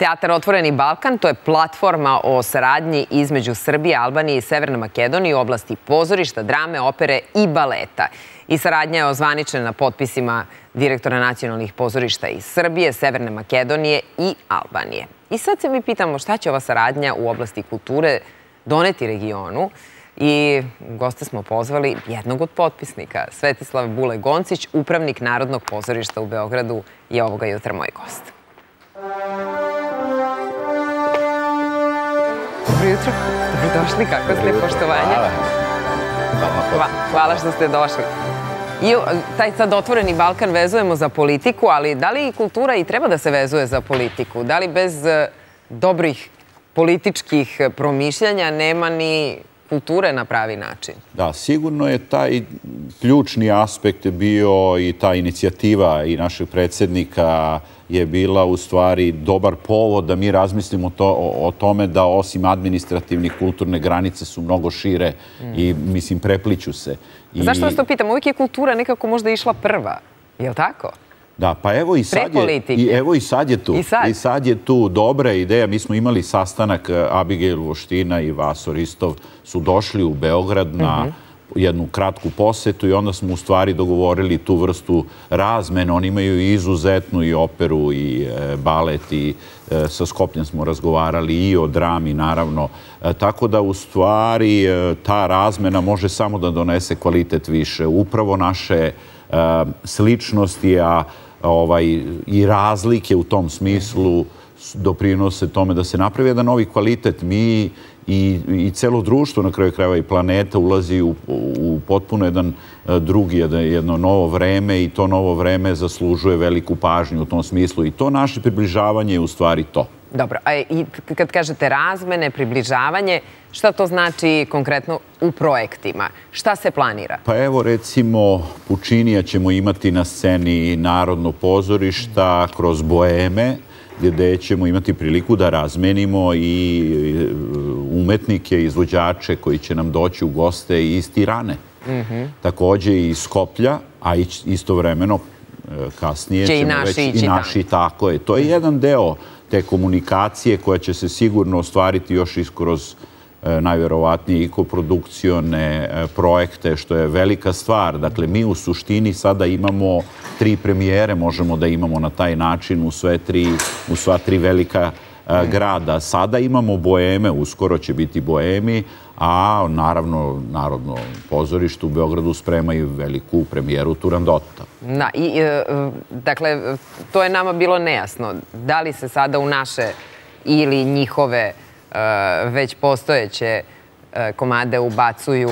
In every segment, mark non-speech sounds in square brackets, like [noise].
Teatar Otvoreni Balkan to je platforma o saradnji između Srbije, Albanije i Severne Makedonije u oblasti pozorišta, drame, opere i baleta. I saradnja je ozvaničena potpisima direktora nacionalnih pozorišta iz Srbije, Severne Makedonije i Albanije. I sad se mi pitamo šta će ova saradnja u oblasti kulture doneti regionu. I goste smo pozvali jednog od potpisnika, Svetislav Bule-Goncić, upravnik Narodnog pozorišta u Beogradu, je ovoga jutra moj gost. Jutro, [laughs] dobrodošli, kako ste, poštovanje? Hvala. Hvala što ste došli. I taj sad otvoreni Balkan vezujemo za politiku, ali da li kultura i treba da se vezuje za politiku? Da li bez e, dobrih političkih promišljanja nema ni kulture na pravi način? Da, sigurno je taj ključni aspekt bio i ta inicijativa i našeg predsjednika je bila u stvari dobar povod da mi razmislimo o tome da osim administrativnih kulturne granice su mnogo šire i mislim prepliću se. Zašto vas to pitam? Uvijek je kultura nekako možda išla prva, je li tako? Da, pa evo i sad je, i evo i sad je tu. I sad? I sad je tu dobra ideja. Mi smo imali sastanak, eh, Abigail Voština i Vaso Ristov su došli u Beograd na mhm. jednu kratku posetu i onda smo u stvari dogovorili tu vrstu razmene. Oni imaju izuzetnu i operu i eh, balet i eh, sa Skopljem smo razgovarali i o drami, naravno. Tako da u stvari ta razmena može samo da donese kvalitet više. Upravo naše sličnosti, a ovaj, i razlike u tom smislu doprinose tome da se napravi jedan novi kvalitet. Mi i, i celo društvo na kraju krajeva i planeta ulazi u, u potpuno jedan e, drugi, jedno novo vreme i to novo vreme zaslužuje veliku pažnju u tom smislu. I to naše približavanje je u stvari to. Dobro, a i kad kažete razmene, približavanje, šta to znači konkretno u projektima? Šta se planira? Pa evo recimo Pučinija ćemo imati na sceni Narodno pozorišta kroz Boeme, gdje ćemo imati priliku da razmenimo i umetnike, izvođače koji će nam doći u goste iz Tirane. Mhm. Također i iz Skoplja, a istovremeno e, kasnije ćemo već i naši tako je. To je jedan deo te komunikacije koja će se sigurno ostvariti još iskroz e, najvjerovatnije i koprodukcione e, projekte, što je velika stvar. Dakle, mi u suštini sada imamo tri premijere, možemo da imamo na taj način u sve tri, u sva tri velika e, grada. Sada imamo Boeme, uskoro će biti Boemi, a naravno Narodno pozorište u Beogradu spremaju veliku premijeru Turandota. Da, i, e, dakle, to je nama bilo nejasno. Da li se sada u naše ili njihove e, već postojeće e, komade ubacuju,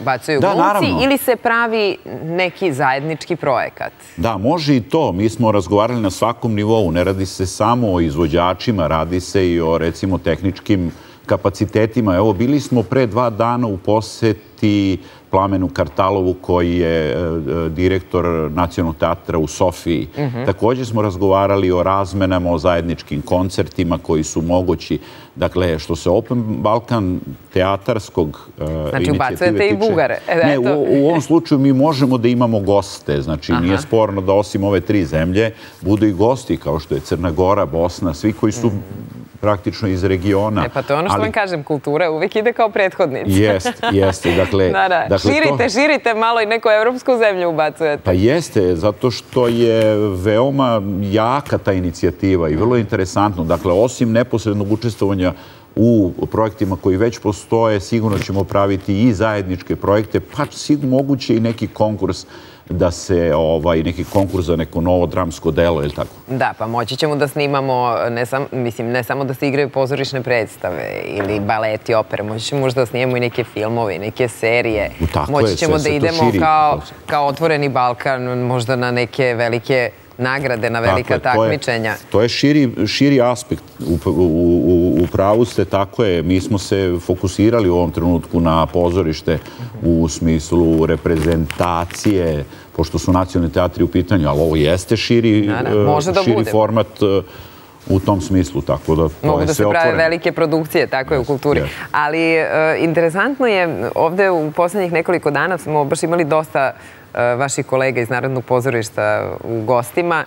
ubacuju da, glumci ili se pravi neki zajednički projekat? Da, može i to. Mi smo razgovarali na svakom nivou. Ne radi se samo o izvođačima, radi se i o recimo tehničkim kapacitetima. Evo, bili smo pre dva dana u poseti Plamenu Kartalovu, koji je e, e, direktor Nacionalnog teatra u Sofiji. Mhm. Također smo razgovarali o razmenama, o zajedničkim koncertima koji su mogući. Dakle, što se Open Balkan teatarskog inicijative tiče... Znači, ubacujete i Bugare. Ne, u ovom slučaju mi možemo da imamo goste. Znači, nije sporno da osim ove tri zemlje budu i gosti, kao što je Crna Gora, Bosna, svi koji su mhm praktično iz regiona. E pa to je ono što vam kažem, kultura uvijek ide kao prethodnica. Jeste, jeste. Dakle, [laughs] dakle širite, širite malo i neku evropsku zemlju ubacujete. Pa jeste, zato što je veoma jaka ta inicijativa i vrlo interesantno. Dakle, osim neposrednog učestvovanja u projektima koji već postoje, sigurno ćemo praviti i zajedničke projekte, pa sigurno moguće i neki konkurs da se ovaj, neki konkurs za neko novo dramsko delo ili tako. Da, pa moći ćemo da snimamo, ne, sam, mislim, ne samo da se igraju pozorišne predstave ili baleti, opere, moći ćemo možda da snimamo i neke filmove, neke serije. Tako moći ćemo je, da idemo kao, kao otvoreni Balkan, možda na neke velike nagrade na velika takmičenja. To je širi aspekt. U pravu ste, tako je. Mi smo se fokusirali u ovom trenutku na pozorište u smislu reprezentacije, pošto su nacionalni teatri u pitanju, ali ovo jeste širi e, format e, u tom smislu, tako da to Mogu da se prave velike produkcije, tako je u kulturi. Ali e, interesantno je, ovde u posljednjih nekoliko dana smo baš imali dosta vaših kolega iz Narodnog pozorišta u gostima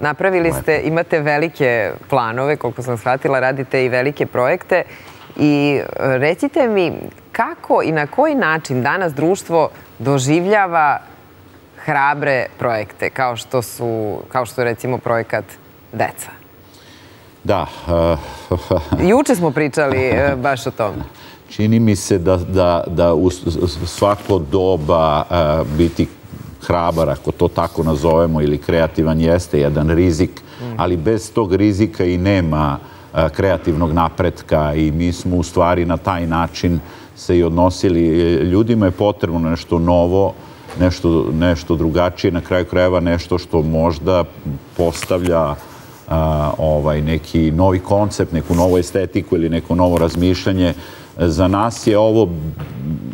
napravili ste, imate velike planove, koliko sam shvatila, radite i velike projekte. I recite mi kako i na koji način danas društvo doživljava hrabre projekte, kao što su, kao što je recimo projekat Deca? Da. [laughs] Juče smo pričali e, baš o tome. Čini mi se da, da, da u svako doba e, biti hrabar, ako to tako nazovemo, ili kreativan jeste jedan rizik, mm. ali bez tog rizika i nema e, kreativnog napretka i mi smo u stvari na taj način se i odnosili. Ljudima je potrebno nešto novo, nešto, nešto drugačije, na kraju krajeva nešto što možda postavlja ovaj, neki novi koncept, neku novu estetiku ili neko novo razmišljanje. Za nas je ovo,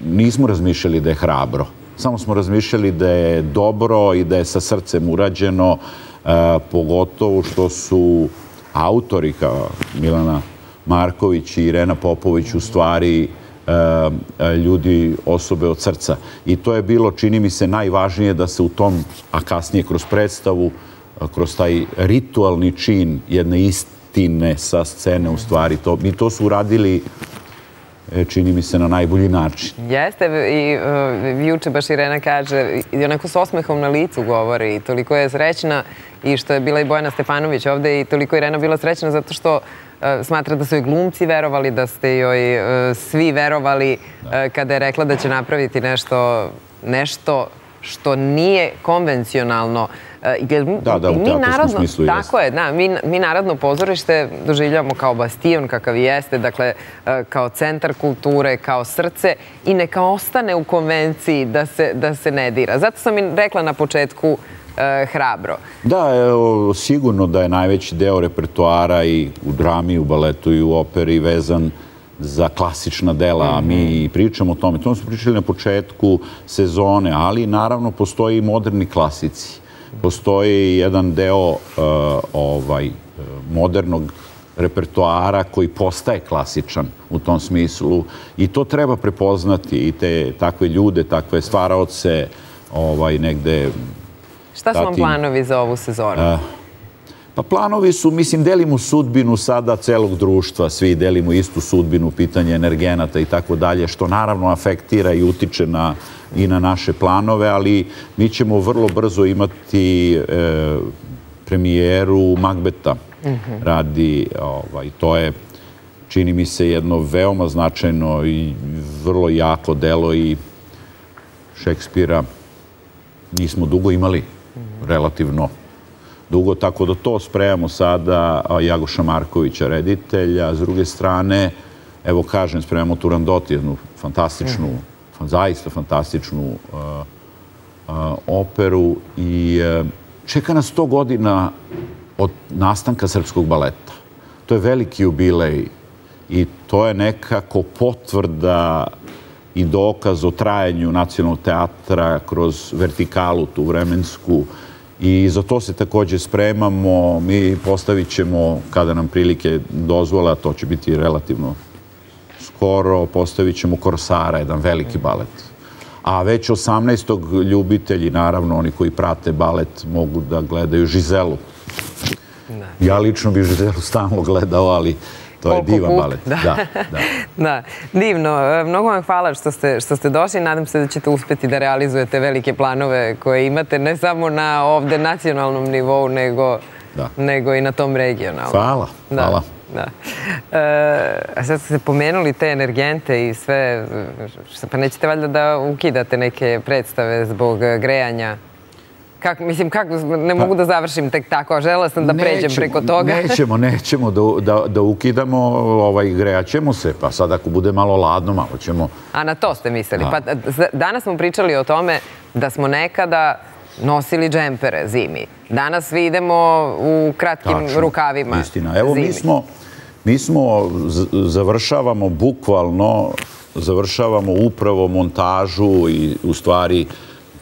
nismo razmišljali da je hrabro. Samo smo razmišljali da je dobro i da je sa srcem urađeno, pogotovo što su autori kao Milana Marković i Irena Popović u stvari ljudi osobe od srca. I to je bilo, čini mi se, najvažnije da se u tom, a kasnije kroz predstavu, kroz taj ritualni čin jedne istine sa scene u stvari. To, mi to su uradili e, čini mi se na najbolji način. Jeste, i uh, juče baš Irena kaže, i onako s osmehom na licu govori, i toliko je srećna i što je bila i Bojana Stefanović ovde i toliko je Irena bila srećna zato što uh, smatra da su joj glumci verovali, da ste joj uh, svi verovali kada je rekla da će napraviti nešto, nešto što nije konvencionalno. Da, da, u teatrskom smislu jeste. Tako je, da. Mi narodno pozorište doživljamo kao bastion kakav jeste, dakle, e, kao centar kulture, kao srce i neka ostane u konvenciji da se ne dira. Zato sam i rekla na početku e, hrabro. Da, sigurno da je najveći deo repertoara i u drami, u baletu i u operi vezan za klasična dela, a mi mhm. pričamo o tome. To smo pričali na početku sezone, ali naravno postoji i moderni klasici. Postoji jedan deo uh, ovaj, modernog repertoara koji postaje klasičan u tom smislu i to treba prepoznati i te takve ljude, takve stvaraoce ovaj, negde... Šta su vam planovi za ovu sezonu? Uh, Pa planovi su, mislim, delimo sudbinu sada celog društva, svi delimo istu sudbinu, pitanje energenata i tako dalje, što naravno afektira i utiče na, i na naše planove, ali mi ćemo vrlo brzo imati e, premijeru Magbeta. Mhm. Radi, ovaj, to je, čini mi se, jedno veoma značajno i vrlo jako delo i Šekspira nismo dugo imali, mhm. relativno dugo, tako da to spremamo sada Jagoša Markovića, reditelja. S druge strane, evo kažem, spremamo Turandot, jednu fantastičnu, mm. zaista fantastičnu operu i e, čeka nas 100 godina od nastanka srpskog baleta. To je veliki jubilej i to je nekako potvrda i dokaz o trajanju nacionalnog teatra kroz vertikalu, tu vremensku, I za to se također spremamo. Mi postavit ćemo, kada nam prilike dozvole, a to će biti relativno skoro, postavit ćemo Korsara, jedan veliki balet. A već 18. ljubitelji, naravno, oni koji prate balet, mogu da gledaju Žizelu. Ja lično bi Žizelu stalno gledao, ali To je divan balet. Da. Da, [laughs] da. Divno. E, mnogo vam hvala što ste, što ste došli. Nadam se da ćete uspeti da realizujete velike planove koje imate, ne samo na ovde nacionalnom nivou, nego, nego i na tom regionalnom. Hvala. Hvala. Da. E, a sad ste pomenuli te energente i sve, pa nećete valjda da ukidate neke predstave zbog grejanja Kako, mislim, kako, ne mogu da završim tek tako, žela sam da pređem preko toga. Nećemo, nećemo da, da, da ukidamo, ovaj, grejaćemo se, pa sad ako bude malo ladno, malo ćemo... A na to ste mislili? Pa danas smo pričali o tome da smo nekada nosili džempere zimi. Danas vi idemo u kratkim rukavima istina. Evo, mi smo, mi smo, završavamo bukvalno, završavamo upravo montažu i u stvari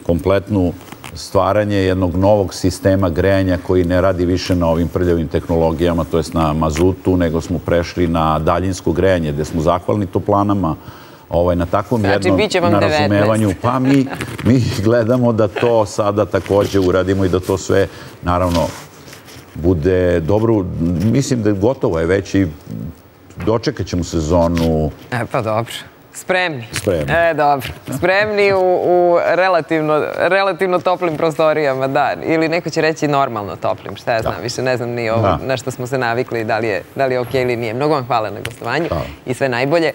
kompletnu stvaranje jednog novog sistema grejanja koji ne radi više na ovim prljavim tehnologijama, to jest na mazutu, nego smo prešli na daljinsko grejanje, gde smo zahvalni toplanama ovaj, na takvom znači, jednom narazumevanju. Pa mi, mi gledamo da to sada također uradimo i da to sve, naravno, bude dobro. Mislim da gotovo je već i dočekat ćemo sezonu. E, pa dobro. Spremni. Spremni. E, dobro. Spremni u, u relativno, relativno toplim prostorijama, da. Ili neko će reći normalno toplim, šta ja znam, više ne znam ni ovo na što smo se navikli, da li je, da li je okej okay ili nije. Mnogo vam hvala na gostovanju i sve najbolje.